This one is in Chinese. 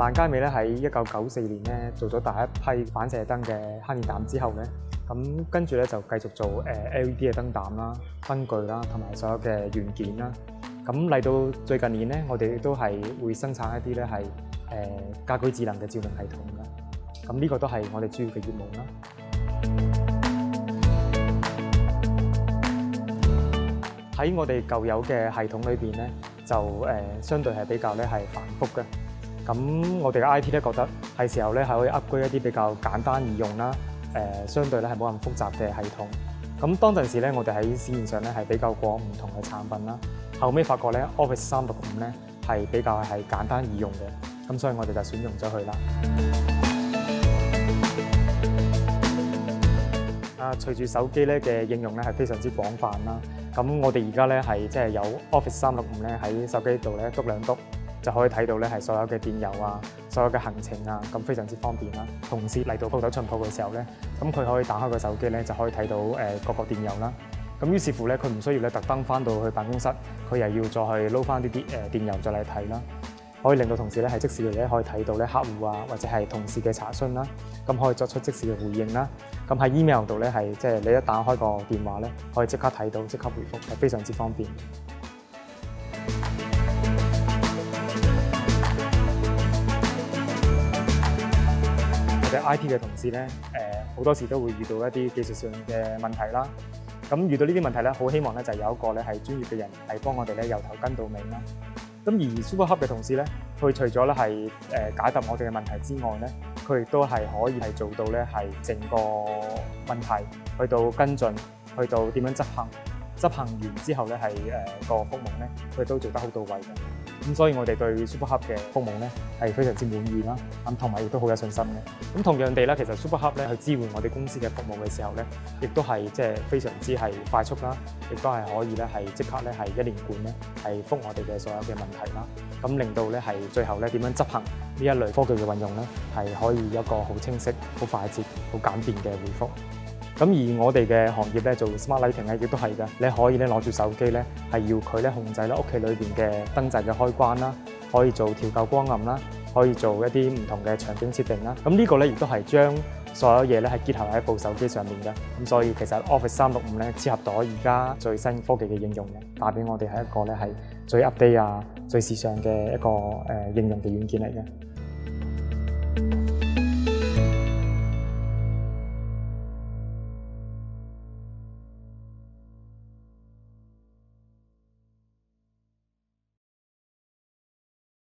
萬佳美咧喺一九九四年咧做咗第一批反射燈嘅慳電膽之後咧，咁跟住咧就繼續做誒 LED 嘅燈膽啦、燈具啦，同埋所有嘅元件啦。咁嚟到最近年咧，我哋亦都係會生產一啲咧係誒家居智能嘅照明系統嘅。咁呢個都係我哋主要嘅業務啦。喺我哋舊有嘅系統裏邊咧，就誒、相對係比較咧係繁複嘅。咁我哋嘅 I T 咧覺得係時候咧係可以 upgrade 一啲比較簡單易用啦，誒、相對咧係冇咁複雜嘅系統。咁當陣時咧，我哋喺市面上咧係比較過唔同嘅產品啦。後尾發覺咧 Office 三六五咧係比較係簡單易用嘅，咁所以我哋就選用咗佢啦。啊，隨住手機咧嘅應用咧係非常之廣泛啦，咁我哋而家咧係即係有 Office 三六五咧喺手機度咧篤兩篤就可以睇到咧係所有嘅電郵啊、所有嘅行程啊，咁非常之方便啦。同事嚟到鋪頭巡鋪嘅時候咧，咁佢可以打開個手機咧就可以睇到誒各個電郵啦。咁於是乎咧，佢唔需要咧特登翻到去辦公室，佢又要再去撈翻啲啲誒電郵再嚟睇啦。可以令到同事咧係即時嘅咧可以睇到咧客戶啊或者係同事嘅查詢啦，咁可以作出即時嘅回應啦。咁喺 email 度咧係即係你一打開個電話咧，可以即刻睇到即刻回覆，係非常之方便。我哋 I T 嘅同事咧，誒好多時都會遇到一啲技術上嘅問題啦。咁遇到呢啲問題咧，好希望咧就有一個咧係專業嘅人嚟幫我哋咧由頭跟到尾啦。咁而 Super Hub 嘅同事咧，佢除咗咧係誒解答我哋嘅問題之外咧，佢亦都係可以係做到咧係整個問題去到跟進，去到點樣執行，執行完之後咧係誒個服務咧，佢都做得好到位嘅。咁所以我哋對 Super Hub 嘅服務咧係非常之滿意啦，咁同埋亦都好有信心嘅。咁同樣地咧，其實 Super Hub 咧去支援我哋公司嘅服務嘅時候咧，亦都係即係非常之係快速啦，亦都係可以咧係即刻咧係一連貫咧係覆我哋嘅所有嘅問題啦。咁令到咧係最後咧點樣執行呢一類科技嘅運用咧，係可以一個好清晰、好快捷、好簡便嘅回覆。咁而我哋嘅行業咧做 smart lighting 咧，亦都係㗎。你可以咧攞住手機咧，係要佢咧控制咧屋企裏邊嘅燈掣嘅開關啦，可以做調校光暗啦，可以做一啲唔同嘅場景設定啦。咁呢個咧亦都係將所有嘢咧係結合喺一部手機上面嘅。咁所以其實 Office 三六五咧切合到而家最新科技嘅應用嘅，帶俾我哋係一個咧係最 update 啊、最時尚嘅一個誒應用嘅軟件嚟嘅。